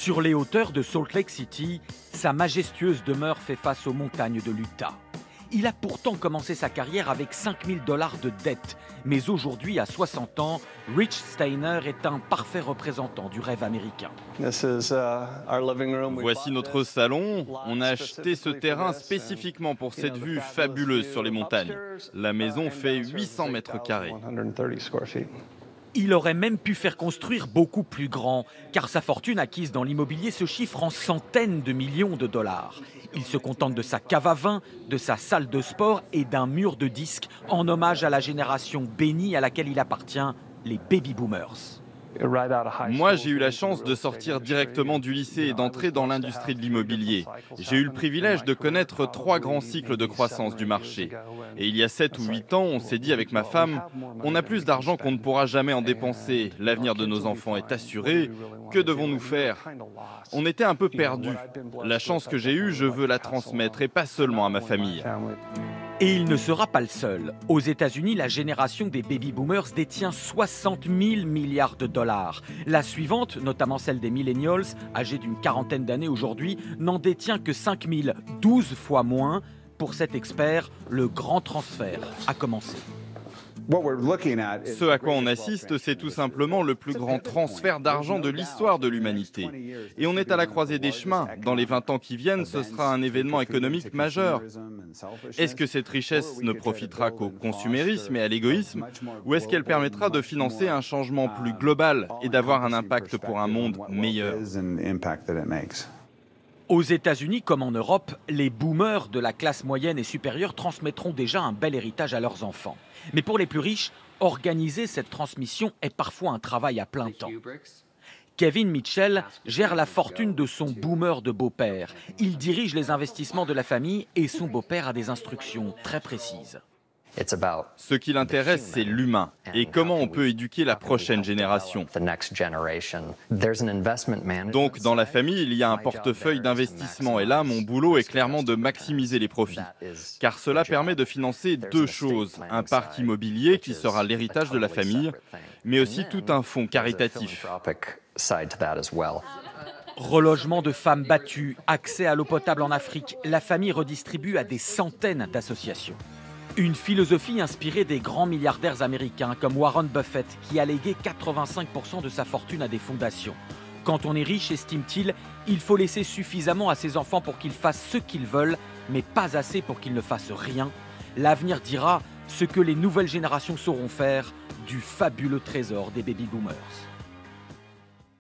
Sur les hauteurs de Salt Lake City, sa majestueuse demeure fait face aux montagnes de l'Utah. Il a pourtant commencé sa carrière avec 5000 dollars de dette, mais aujourd'hui, à 60 ans, Rich Steiner est un parfait représentant du rêve américain. Voici notre salon. On a acheté ce terrain spécifiquement pour cette vue fabuleuse sur les montagnes. La maison fait 800 mètres carrés. Il aurait même pu faire construire beaucoup plus grand, car sa fortune acquise dans l'immobilier se chiffre en centaines de millions de dollars. Il se contente de sa cave à vin, de sa salle de sport et d'un mur de disques en hommage à la génération bénie à laquelle il appartient, les baby boomers. Moi, j'ai eu la chance de sortir directement du lycée et d'entrer dans l'industrie de l'immobilier. J'ai eu le privilège de connaître trois grands cycles de croissance du marché. Et il y a 7 ou 8 ans, on s'est dit avec ma femme, on a plus d'argent qu'on ne pourra jamais en dépenser. L'avenir de nos enfants est assuré. Que devons-nous faire? On était un peu perdus. La chance que j'ai eue, je veux la transmettre et pas seulement à ma famille. Et il ne sera pas le seul. Aux États-Unis, la génération des baby boomers détient 60 000 milliards de dollars. La suivante, notamment celle des millennials, âgés d'une quarantaine d'années aujourd'hui, n'en détient que 5 000, 12 fois moins. Pour cet expert, le grand transfert a commencé. Ce à quoi on assiste, c'est tout simplement le plus grand transfert d'argent de l'histoire de l'humanité. Et on est à la croisée des chemins. Dans les 20 ans qui viennent, ce sera un événement économique majeur. Est-ce que cette richesse ne profitera qu'au consumérisme et à l'égoïsme Ou est-ce qu'elle permettra de financer un changement plus global et d'avoir un impact pour un monde meilleur? Aux États-Unis comme en Europe, les boomers de la classe moyenne et supérieure transmettront déjà un bel héritage à leurs enfants. Mais pour les plus riches, organiser cette transmission est parfois un travail à plein temps. Kevin Mitchell gère la fortune de son boomer de beau-père. Il dirige les investissements de la famille et son beau-père a des instructions très précises. Ce qui l'intéresse, c'est l'humain et comment on peut éduquer la prochaine génération. Donc, dans la famille, il y a un portefeuille d'investissement et là, mon boulot est clairement de maximiser les profits. Car cela permet de financer deux choses. Un parc immobilier qui sera l'héritage de la famille, mais aussi tout un fonds caritatif. Relogement de femmes battues, accès à l'eau potable en Afrique, la famille redistribue à des centaines d'associations. Une philosophie inspirée des grands milliardaires américains comme Warren Buffett qui a légué 85% de sa fortune à des fondations. Quand on est riche, estime-t-il, il faut laisser suffisamment à ses enfants pour qu'ils fassent ce qu'ils veulent, mais pas assez pour qu'ils ne fassent rien. L'avenir dira ce que les nouvelles générations sauront faire du fabuleux trésor des baby boomers.